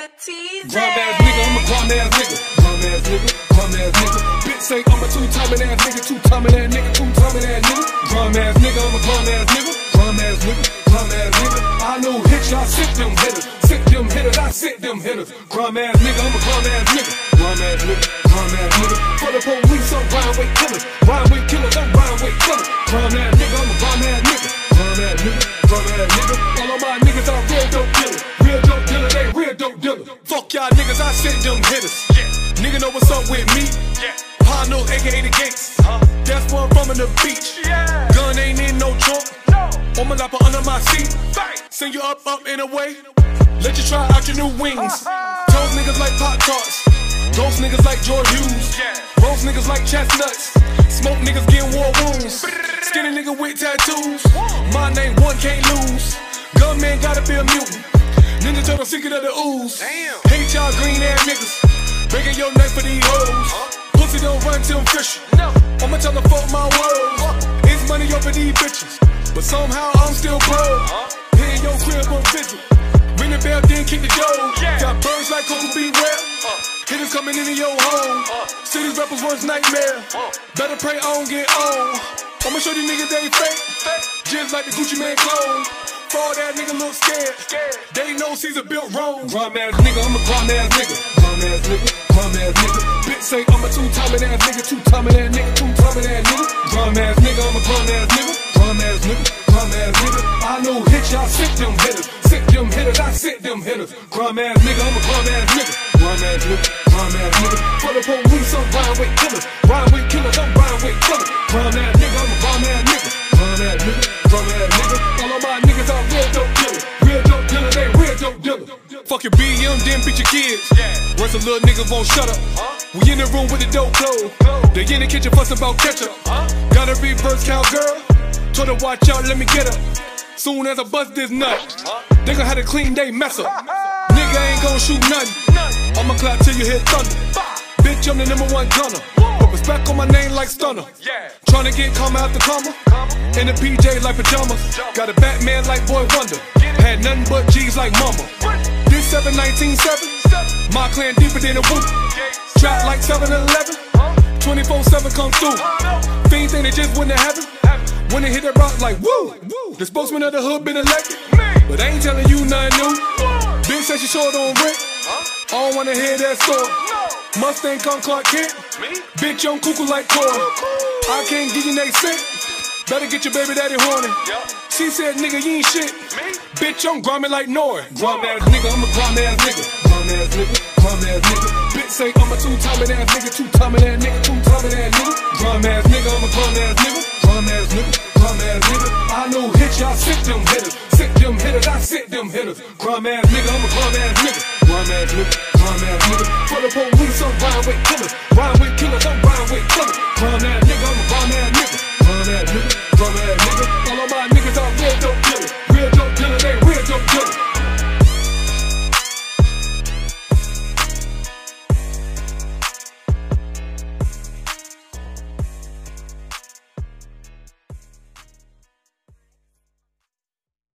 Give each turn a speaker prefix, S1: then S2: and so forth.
S1: the tease.
S2: Drum ass nigga, I'm a crumb ass nigga. Drum ass nigga, crumb ass nigga. Bitch say I'm a two-timing ass nigga, two-timing ass nigga, two-timing ass nigga. Drum ass nigga, I'm a crumb ass nigga. Drum ass nigga, crumb ass nigga. I know hits, y'all sit them hitters. Sit them hitters, I sit them hitters. Crumb ass nigga, I'm a crumb ass nigga. Crumb ass nigga, crumb ass nigga. For the police, I'm rhyme with killers. Rhyme with killers, I'm Fuck y'all niggas, I sent them hitters. Nigga know what's up with me. Pano, aka the Gates. That's where I'm from in the beach. Gun ain't in no trunk. On my lap under my seat. Send you up, up and away. Let you try out your new wings. Toast niggas like Pop Tarts. Ghost niggas like George Hughes. Roast niggas like chestnuts. Smoke niggas getting war wounds. Skinny nigga with tattoos. My name one can't lose. Gunman gotta be a. Turtle secret of the ooze. Hate y'all green ass niggas. Breaking your neck for these hoes. Pussy don't run till I'm fish. I'ma tell the fuck my world. It's money over these bitches. But somehow I'm still broke. Here in your crib on visit. Ring the bell, then kick the door. Got birds like Coco B. Web. Hitters coming into your home. City's rappers worst nightmare. Better pray I don't get on. I'ma show these niggas they fake. Just like the Gucci Mane clone. All that nigga look scared. They know Caesar built Rome. Drum ass nigga, I'm a drum ass nigga. Drum ass nigga, drum ass nigga. Bitch say I'm a two-timing ass nigga, two-timing ass nigga, two-timing ass nigga. Drum ass nigga, I'm a drum ass nigga. Drum ass nigga, drum ass nigga. I know hits, y'all sit them hitters. Sit them hitters, I sit them hitters. Drum ass nigga, I'm a drum ass nigga. Drum ass nigga, drum ass nigga. For the police, I'm rhyme with then beat your kids. Little niggas won't shut up. We in the room with the dope clothes. They in the kitchen fussing about ketchup. Got a reverse cowgirl. Told her watch out, let me get her. Soon as I bust this nut, they gon' have to clean they mess up. Nigga ain't gon' shoot nothing. I'ma clap till you hear thunder. Bitch, I'm the number one gunner. Put respect on my name like stunner. Tryna get karma after karma. In the PJ like pajamas. Got a Batman like Boy Wonder. Had nothing but G's like mama. This 719 My clan deeper than a whoop. Trap like 7 Eleven. 24 7 come through. Fiend think they just went to heaven. When they hit that rock like woo. The spokesman of the hood been elected. But I ain't telling you nothing new. Bitch said she short on rent. I don't wanna hear that story. Mustang come Clark Kent. Bitch, I'm cuckoo like Corey. I can't give you next cent. Better get your baby daddy horny. She said, nigga, you ain't shit. Bitch, I'm grimy like Nori. Grime ass nigga, I'm a grime ass nigga. Grime ass nigga, grime ass nigga. Bitch say I'm a two-timing ass nigga, two-timing ass nigga, two-timing ass nigga. Grime ass nigga, I'm a grime ass nigga. Grime ass nigga, grime ass nigga. I know hit y'all sit them hitters. Sick them hitters, I sick them hitters. Grime ass nigga, I'm a grime ass nigga. Grime ass nigga, grime ass nigga. For the police, I'm rhyme with killers.